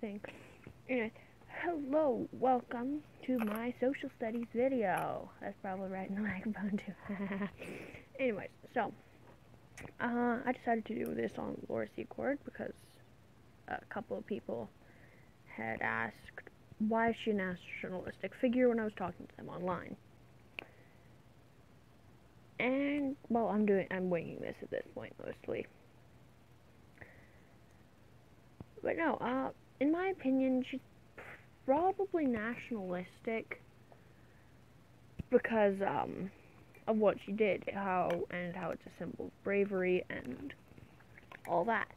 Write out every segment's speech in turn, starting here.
thing. Anyway, hello, welcome to my social studies video. That's probably right in the microphone too. Anyways, so uh, I decided to do this on Laura Secord because a couple of people had asked why is she a nationalistic figure when I was talking to them online. And well, I'm doing I'm winging this at this point mostly. But no, uh, in my opinion, she's probably nationalistic because um, of what she did, how and how it's a symbol of bravery and all that.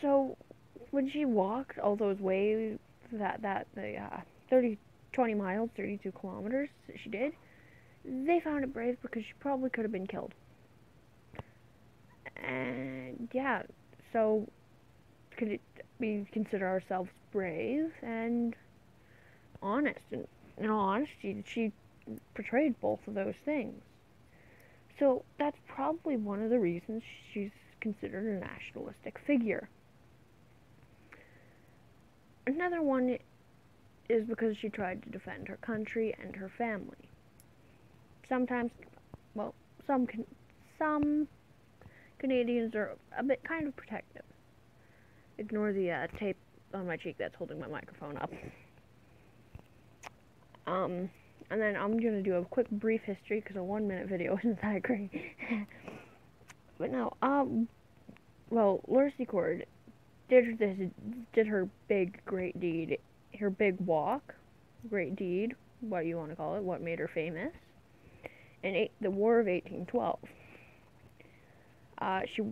So when she walked all those ways that that the uh, 30 20 miles 32 kilometers that she did they found it brave because she probably could have been killed and yeah so could we consider ourselves brave and honest and in all honesty she portrayed both of those things so that's probably one of the reasons she's considered a nationalistic figure Another one is because she tried to defend her country and her family. Sometimes, well, some some Canadians are a bit kind of protective. Ignore the uh, tape on my cheek that's holding my microphone up. Um, and then I'm gonna do a quick brief history because a one minute video isn't that great. but now, um, well, Laura Secord did this did her big great deed, her big walk, great deed, what you want to call it, what made her famous, in eight, the War of 1812. Uh, she,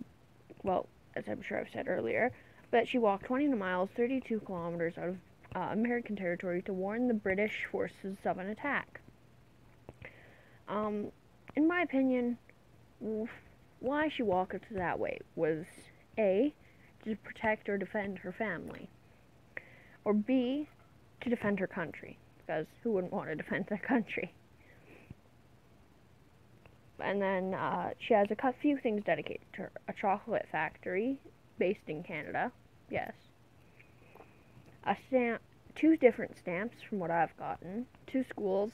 well, as I'm sure I've said earlier, but she walked 20 miles, 32 kilometers out of uh, American territory to warn the British forces of an attack. Um, in my opinion, why she walked that way was A, to protect or defend her family. Or B, to defend her country, because who wouldn't want to defend their country? And then uh, she has a few things dedicated to her. A chocolate factory based in Canada, yes. A stamp, two different stamps from what I've gotten, two schools.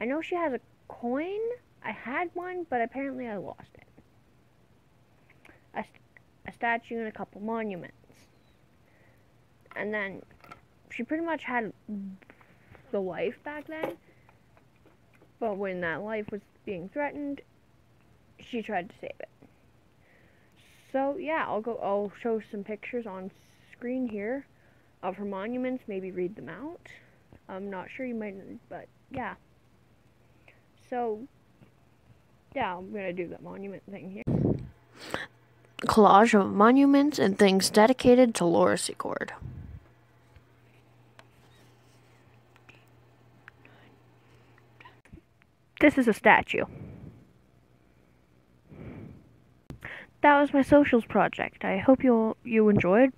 I know she has a coin. I had one, but apparently I lost it. A a statue and a couple monuments. And then she pretty much had the life back then. But when that life was being threatened, she tried to save it. So yeah, I'll go I'll show some pictures on screen here of her monuments, maybe read them out. I'm not sure you might but yeah. So yeah, I'm gonna do the monument thing here collage of monuments and things dedicated to Laura Secord. This is a statue. That was my socials project. I hope you you enjoyed.